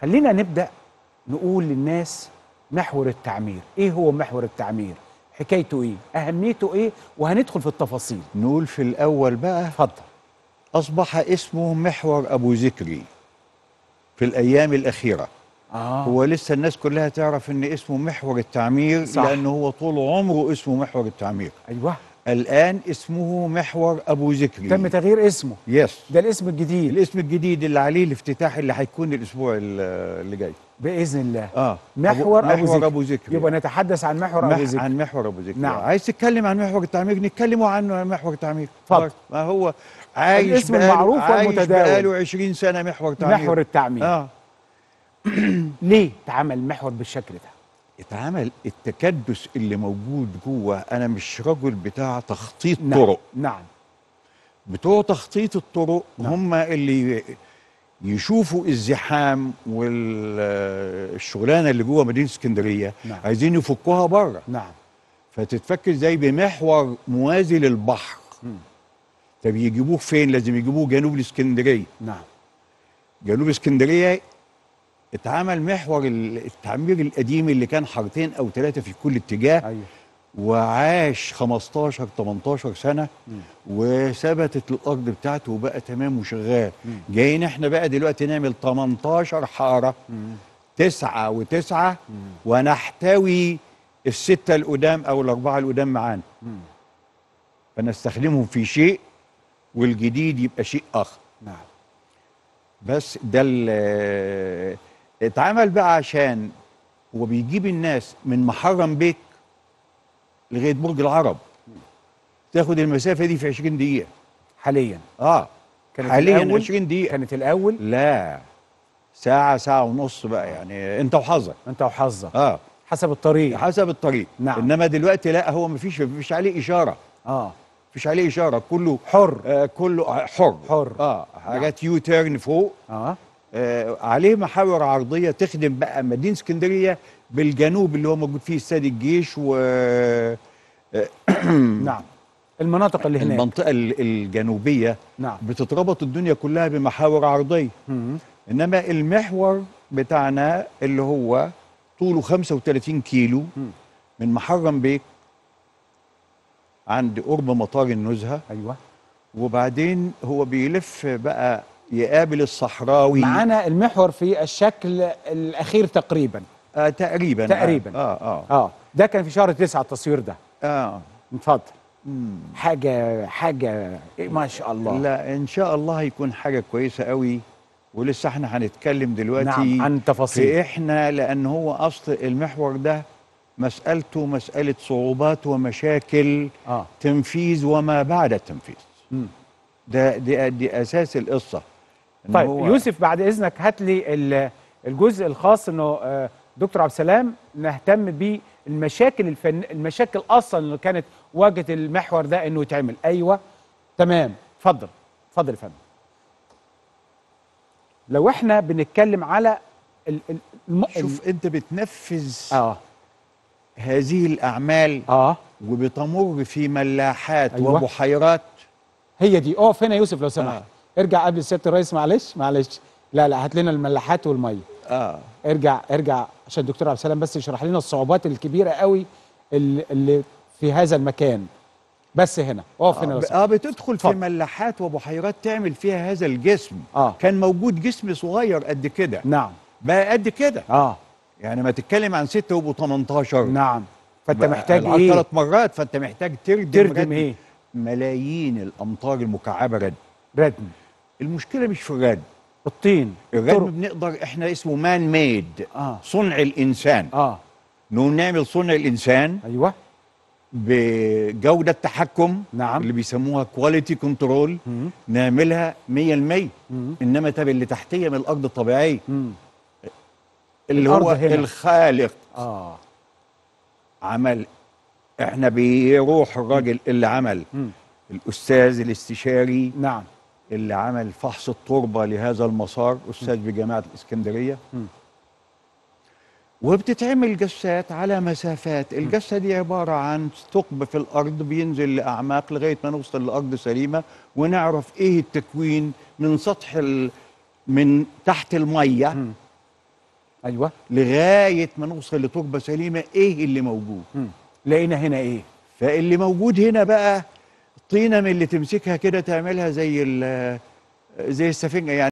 خلينا نبدأ نقول للناس محور التعمير. إيه هو محور التعمير؟ حكايته إيه؟ أهميته إيه؟ وهندخل في التفاصيل. نقول في الأول بقى اتفضل. أصبح اسمه محور أبو ذكري في الأيام الأخيرة. آه. هو لسه الناس كلها تعرف إن اسمه محور التعمير صح. لأنه هو طول عمره اسمه محور التعمير. أيوه. الآن اسمه محور أبو ذكري. تم تغيير اسمه. يس ده الاسم الجديد. الاسم الجديد اللي عليه الافتتاح اللي هيكون الأسبوع ال- اللي جاي. بإذن الله. آه. محور أبو ابو محور ذكري. أبو ذكري. يبقى نتحدث عن محور أبو مح ذكري. عن محور أبو ذكري. نعم. عايز تتكلم عن محور التعمير؟ نتكلموا عنه عن محور التعمير. اتفضل. ما هو عايش الاسم بقاله- المعروف عايش والمتداول. بقاله 20 سنة محور تعمير محور التعمير. آه. ليه اتعمل محور بالشكل ده؟ اتعمل التكدس اللي موجود جوه أنا مش رجل بتاع تخطيط نعم طرق. نعم. بتوع تخطيط الطرق نعم. هم اللي يشوفوا الزحام والشغلانة اللي جوه مدينة اسكندرية نعم. عايزين يفكوها بره. نعم. فتتفك إزاي بمحور موازي للبحر. طب يجيبوه فين؟ لازم يجيبوه جنوب الإسكندرية. نعم. جنوب إسكندرية اتعمل محور ال- التعمير القديم اللي كان حارتين أو ثلاثة في كل اتجاه أيوه. وعاش 15 18 سنة وثبتت الأرض بتاعته وبقى تمام وشغال. جايين إحنا بقى دلوقتي نعمل 18 حارة. تسعة وتسعة ونحتوي الستة القدام أو الأربعة القدام معانا. فنستخدمهم في شيء والجديد يبقى شيء آخر. نعم. بس ده اتعمل بقى عشان هو بيجيب الناس من محرم بيك لغاية برج العرب. تاخد المسافة دي في 20 دقيقة حاليا. آه كانت حاليا الأول؟ 20 دقيقة. كانت الأول؟ لا ساعة ساعة ونص بقى يعني. أنت وحظك. أنت وحظك. آه. حسب الطريق. حسب الطريق. نعم. إنما دلوقتي لا هو مفيش مفيش عليه إشارة. آه. مفيش عليه إشارة. كله حر. آه كله حر. حر. آه حاجات U-turn فوق. آه. عليه محاور عرضية تخدم بقى مدينة اسكندرية بالجنوب اللي هو موجود فيه استاد الجيش و نعم. المناطق اللي هناك. المنطقة ال- الجنوبية نعم. بتتربط الدنيا كلها بمحاور عرضية. إنما المحور بتاعنا اللي هو طوله 35 كيلو. من محرم بيك عند قرب مطار النزهة. أيوه. وبعدين هو بيلف بقى يقابل الصحراوي. معانا المحور في الشكل الأخير تقريبا. آه تقريبا تقريبا. آه آه. آه. ده كان في شهر تسعة التصوير ده. آه. اتفضل. حاجة حاجة إيه ما شاء الله. لا إن شاء الله هيكون حاجة كويسة قوي ولسه إحنا هنتكلم دلوقتي نعم عن تفاصيل في إحنا لأن هو أصل المحور ده مسألته مسألة صعوبات ومشاكل آه. تنفيذ وما بعد التنفيذ. ده دي, دي أساس القصة. إن طيب هو- يوسف بعد إذنك هات لي ال- الجزء الخاص إنه آه، دكتور عبد السلام نهتم بالمشاكل الفن المشاكل أصلا اللي كانت واجهت المحور ده إنه يتعمل. أيوه تمام. اتفضل اتفضل يا فندم. لو إحنا بنتكلم على ال ال الم... شوف أنت بتنفذ آه. هذه الأعمال آه. وبتمر في ملاحات أيوة. وبحيرات. هي دي. أقف هنا يا يوسف لو سمحت. آه. ارجع قبل سياده الرئيس معلش معلش. لا لا هات لنا الملاحات والمية. آه. ارجع ارجع عشان الدكتور عبد السلام بس يشرح لنا الصعوبات الكبيرة قوي اللي, في هذا المكان. بس هنا اقف هنا لو آه. آه بتدخل في. ملاحات وبحيرات تعمل فيها هذا الجسم. آه. كان موجود جسم صغير قد كده. نعم. بقى قد كده. آه. يعني ما تتكلم عن ستة وأبو 18 نعم. فأنت محتاج إيه؟ ثلاث مرات فأنت محتاج تردم تردم ردم. إيه؟ ملايين الأمتار المكعبة رد ردم. المشكلة مش في الرد الطين الطرق. بنقدر إحنا اسمه man made آه صنع الإنسان آه نقوم نعمل صنع الإنسان أيوه بجودة تحكم نعم. اللي بيسموها quality control. نعملها 100% مم. إنما طب اللي تحتيه من الأرض الطبيعيه مم. اللي هو هنا. الخالق آه عمل إحنا بيروح الراجل اللي عمل مم. الأستاذ الاستشاري نعم اللي عمل فحص التربة لهذا المسار أستاذ بجامعة الإسكندرية. وبتتعمل جسات على مسافات. الجسه دي عبارة عن ثقب في الأرض بينزل لأعماق لغاية ما نوصل لأرض سليمة ونعرف إيه التكوين من سطح ال... من تحت المية. مم. أيوه. لغاية ما نوصل لتربة سليمة إيه اللي موجود. لقينا هنا إيه؟ فاللي موجود هنا بقى طينة من اللي تمسكها كده تعملها زي زي السفنجة. يعني